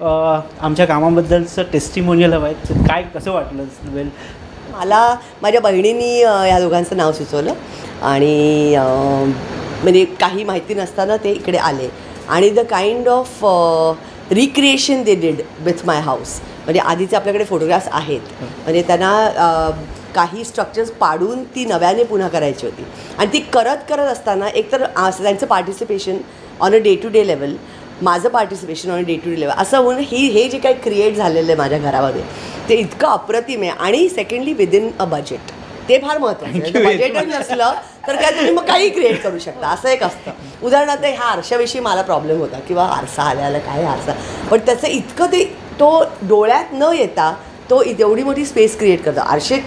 आमच्या कामाबद्दलचं टेस्टिमोनियल हवं आहे. काय कसं वाटलं वेल मला माझ्या बहिणींनी ह्या दोघांचं नाव सुचवलं. आणि म्हणजे काही माहिती नसताना ते इकडे आले. आणि the kind of recreation they did with my house म्हणजे आधीचे आपल्याकडे फोटोग्राफ्स आहेत. म्हणजे त्यांना काही स्ट्रक्चर्स पाडून ती नव्याने पुन्हा करायची होती. आणि ती करत करत असताना एकतर त्यांचं participation on a day to day level माझं participation on day to day level असं होऊन ही हे जे काही क्रिएट झालेलं आहे माझ्या घरामध्ये ते इतकं अप्रतिम आहे. आणि सेकंडली विदिन अ बजेट ते फार महत्त्वाचं बजेटच नसलं तर काय तुम्ही मग काही क्रिएट करू शकता. असं एक असतं. उदाहरणार्थ ह्या आरशाविषयी मला प्रॉब्लेम होता किंवा आरसा आल्याला काय आरसा. पण त्याचं इतकं ते तो डोळ्यात न येता तो एवढी मोठी स्पेस क्रिएट करतो. आरशे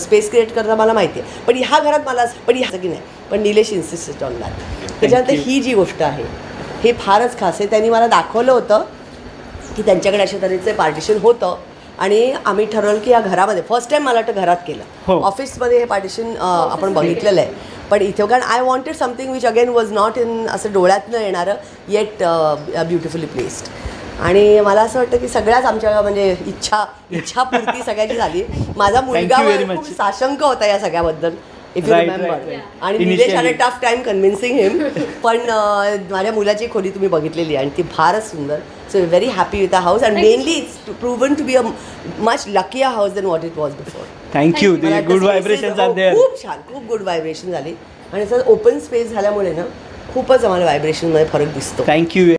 स्पेस क्रिएट करता मला माहिती आहे. पण ह्या घरात मला पण ह्याचं की नाही. पण निलेश इन्सिस्ट ऑन दॅट त्याच्यानंतर. ही जी गोष्ट आहे हे फारच खास. आहे त्यांनी मला दाखवलं होतं की त्यांच्याकडे अशा तऱ्हेचं पार्टिशन होतं. आणि आम्ही ठरवलं की या घरामध्ये फर्स्ट टाइम मला वाटतं घरात केलं. हो. ऑफिसमध्ये हे पार्टिशन आपण बघितलेलं आहे. पण इथे कारण I wanted something which again was not in असं डोळ्यातनं येणारं येट ब्युटिफुली प्लेस्ड आणि मला असं वाटतं की सगळ्याच आमच्या म्हणजे इच्छा इच्छापूर्ती सगळ्याची झाली. माझा मुलगा. खूप साशंक होता या सगळ्याबद्दल. If you Right, remember right. आणि Nilesh Initially. Tough time convincing him पण अं, माझ्या मुलाची खोली तुम्ही बघितलेली आहे. आणि ती फारच सुंदर. So very happy with a house and mainly it's proven to be a much lucky a house than what it was before thank you मला गुड वाटतं व्हायब्रेशन spaces- हो, खूप छान खूप गुड व्हायब्रेशन झाली आणि असं ओपन स्पेस झाल्यामुळे ना खूपच आम्हाला व्हायब्रेशनमध्ये फरक दिसतो. थँक्यू